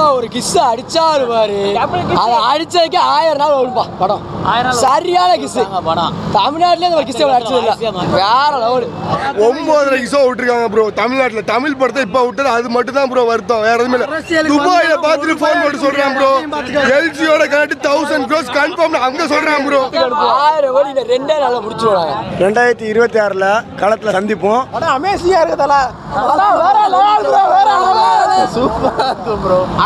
மச்சான் ஒரு கிஸ் அடிச்சாரு பாரு அதை அடிச்சதுக்கு ஆயிரம் நாள் வரும்பா படம். சரியான கிஸ் படம். தமிழ்நாட்டுல இந்த ஒரு கிஸ் அடிச்சது இல்ல. வேற லெவல். ஒன்பதரை கிசோ விட்டுருக்காங்க ப்ரோ தமிழ்நாட்டுல தமிழ் படத்தை இப்ப விட்டது. அது மட்டும் தான் ப்ரோ வருத்தம். வேற எதுவுமே இல்ல. துபாயில பார்த்துட்டு ஃபோன் போட்டு சொல்றான் ப்ரோ எல்ஜியோட கனெக்ட் தௌசண்ட் க்ரோஸ் கன்ஃபார்ம் அங்க சொல்றான் ப்ரோ ஆயிரம் கோடி இந்த ரெண்டே நாள்ல முடிச்சுடுவாங்க ரெண்டாயிரத்தி இருபத்தி ஆறுல களத்துல சந்திப்போம். படம் அமேசிங்கா இருக்கு தல வேற level bro, வேற level.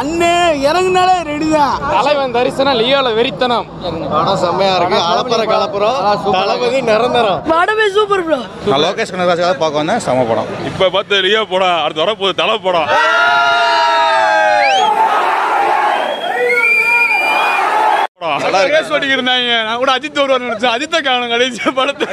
அண்ணே இறங்குனாலே ரெடி தான். தலைவன் தரிசனம் லியோல வெறித்தனம். படம் செம்மையா இருக்கு. அளப்பற கலப்புறம். தளபதி நிரந்தரம். படமே சூப்பர் ப்ரோ நான் லோகேஷ் கனகராஜாவது பார்க்க வந்தேன். செம படம். இப்ப பார்த்து லியோ படம் அடுத்து வரப்போகுது தலை படம். நான் கூட அஜித் வருவார் நினைச்சேன். அஜித்தை காணும் கடைசி படத்தை.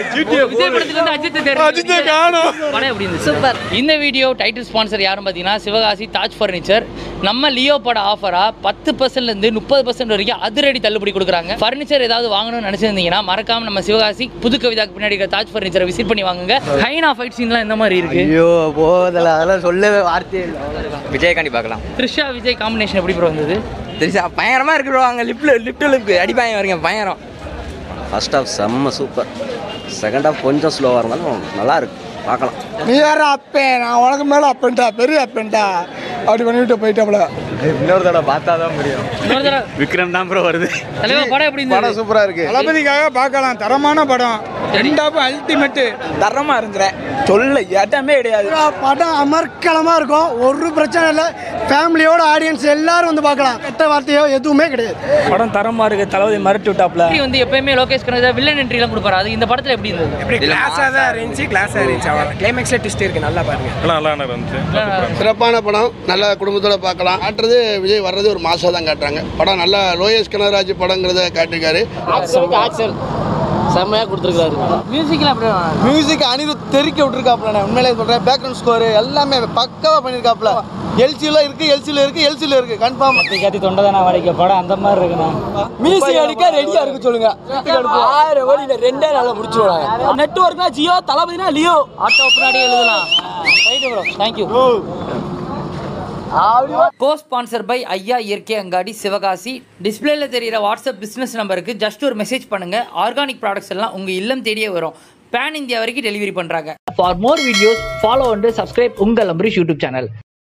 அஜித்தை காணும். படம் எப்படி இருந்துச்சு? சூப்பர். இந்த வீடியோ டைட்டில் ஸ்பான்சர் யாரும் பார்த்தீங்கன்னா சிவகாசி தாஜ் ஃபர்னிச்சர் நம்ம லியோ பட ஆஃபரா பத்து பர்சன்ட்லேருந்து முப்பது பர்சன்ட் வரைக்கும் அதிரடி தள்ளுபடி கொடுக்குறாங்க. ஃபர்னிச்சர் ஏதாவது வாங்கணும்னு நினச்சிருந்தீங்கன்னா மறக்காம நம்ம சிவகாசி புது கவிதாக்கு பின்னாடி இருக்கிற தாஜ் ஃபர்னிச்சரை விசிட் பண்ணி வாங்குங்க. ஹைனா ஃபைட் சீன்லாம் எந்த மாதிரி இருக்கு? ஐயோ போதல அதெல்லாம் சொல்லவே வார்த்தையே இல்லை. விஜயகாண்டி பார்க்கலாம். த்ரிஷா விஜய் காம்பினேஷன் எப்படி ப்ரோ இருந்தது தெரிஞ்சா பயங்கரமா இருக்கு bro. அங்க லிப்ட்ல லிப்ட் லிப்ட் அடிப்பாங்க வரீங்க பயங்கரம். ஃபர்ஸ்ட் ஹாஃப் செம்ம சூப்பர் செகண்ட் ஹாஃப் கொஞ்சம் ஸ்லோவாக இருந்தாலும் நல்லா இருக்கு. பார்க்கலாம். நீ வேற அப்பே. நான் உனக்கு மேல அப்பன்டா பெரிய அப்பன்டா அப்படி பண்ணிட்டு போயிட்டாப்ல இன்னொரு தடவை பார்த்தா தான் முடியும் இன்னொரு தடவை. விக்ரம் தான் ப்ரோ வருது. தலைவா படம் எப்படி இருந்தது? சூப்பரா இருக்கு. தளபதிக்காக பார்க்கலாம். தரமான படம். ரெண்டாப்பு அல்டிமேட் தரமா இருந்துற சொல்ல இடமே கிடையாது. படம் அமர்க்கலமா இருக்கும். ஒரு பிரச்சனை இல்லை. ஃபேமிலியோட ஆடியன்ஸ் எல்லாரும் வந்து பார்க்கலாம். கெட்ட வார்த்தையோ எதுவுமே கிடையாது. படம் தரமா இருக்கு. தளபதி மறுட்டு விட்டாப்ல. எப்படி வந்து எப்பயுமே லோகேஷ் கனகராஜ் வில்லன் என்ட்ரிலாம் கொடுப்பாரு? அது இந்த படத்துல எப்படி இருந்தது? கிளாஸா தான் இருந்துச்சு. கிளாஸா இருந்துச்சு. அவன் கிளைமேக்ஸ்ல ட்விஸ்ட் இருக்கு. நல்லா பாருங்க. எல்லாம் நல்லா இருந்துச்சு சிறப்பான படம். நல்ல குடும்பத்தோட பார்க்கலாம். காட்டுறது விஜய் வர்றது ஒரு மாசா தான் காட்டுறாங்க. படம் நல்லா லோயஸ் கனகராஜ் படங்கிறத காட்டிருக்காரு ஆக்சல் செம்மையா கொடுத்துருக்காரு. மியூசிக்லாம் எப்படி மியூசிக் அனிருத் தெறிக்க விட்டுருக்காப்ல உண்மையிலே சொல்றேன். பேக்ரவுண்ட் ஸ்கோர் எல்லாமே பக்காவா பண்ணிருக்காப்ல எல்சில இருக்கு எல்சில இருக்கு எல்சில இருக்கு. கன்ஃபார்ம் கத்தி தொண்டை தானே படம் அந்த மாதிரி இருக்குண்ணா. மியூசிக் அடிக்க ரெடியா இருக்கு சொல்லுங்க. ஆயிரம் இந்த ரெண்டே நாள்ல முடிச்சுடுவாங்க நெட்ஒர்க்னா ஜியோ தளபதினா லியோ. ஆட்டோ பின்னாடி எழுதலாம் right bro thank you co sponsor by Aiya Iyarkai Angadi Sivakasi. டிஸ்பிளேல தெரியிற வாட்ஸ்அப் பிஸ்னஸ் நம்பருக்கு ஜஸ்ட் ஒரு மெசேஜ் பண்ணுங்க. ஆர்கானிக் ப்ராடக்ட்ஸ் எல்லாம் உங்க இல்லம் தேடியே வரும். பேன் இந்தியா வரைக்கும் டெலிவரி பண்றாங்க. For more videos follow and subscribe உங்கள் அம்பரீஷ் யூடியூப் சேனல்